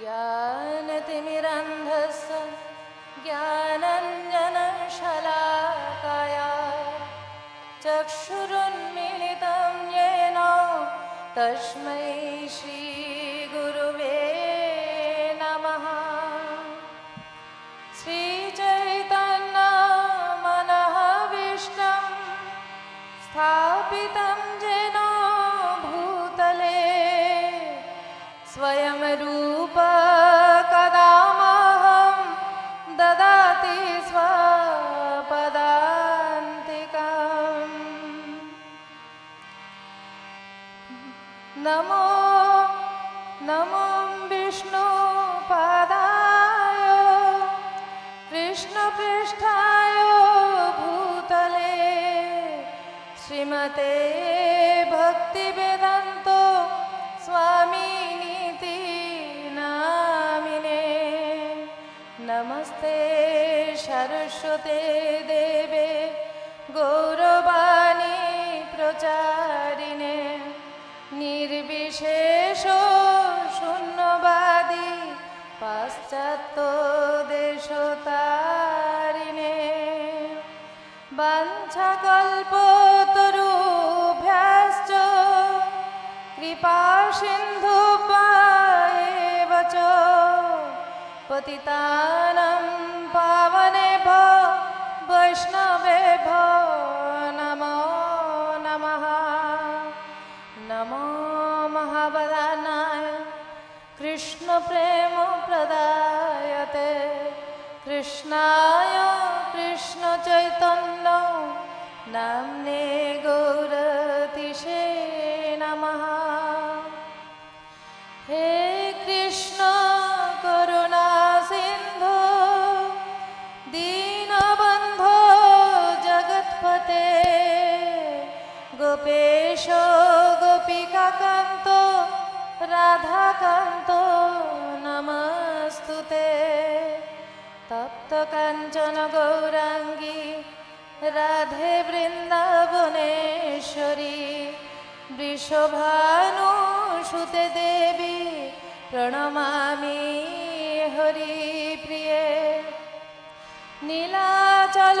ज्ञानतिमिरन्धस्य ज्ञानञ्जनशलाकया चक्षुरुन्मिलितं येन तस्मै श्रीगुरुवे नमः। श्रीचैतन्यमनःविष्टं स्थापितं येन भूतले स्वयं नमो नमो विष्णुपादाय कृष्णपृष्ठाय भूतले श्रीमते भक्तिवेदान्तो स्वामिनीति नामिने नमस्ते सरस्वते देवे गौरवाणी प्रचारिणे শেষ শূন্যবাদী পাশ্চাত্য দেশ তারিণে বাঞ্ছা কল্প তরু তরুভ্যাশ্চ কৃপা সিন্ধু পায়ে বচ পাবনে ভ বৈষ্ণব কৃষ্ণপ্রেম প্রদায়তে। কৃষ্ণায় কৃষ্ণচৈতন্য নাম্নে গৌরতিষে নমঃ। হে কৃষ্ণ, করুণা সিন্ধু, দীনবন্ধো জগৎপতে গোপেশ, গোপিকাকান্ত, রাধাকান্ত তপ্ত কাঞ্চন গৌরাঙ্গী রাধে বৃন্দাবনেশ্বরী বৃষভানুসুতে দেবী প্রণমামি হরিপ্রিয়ে। নীলাচল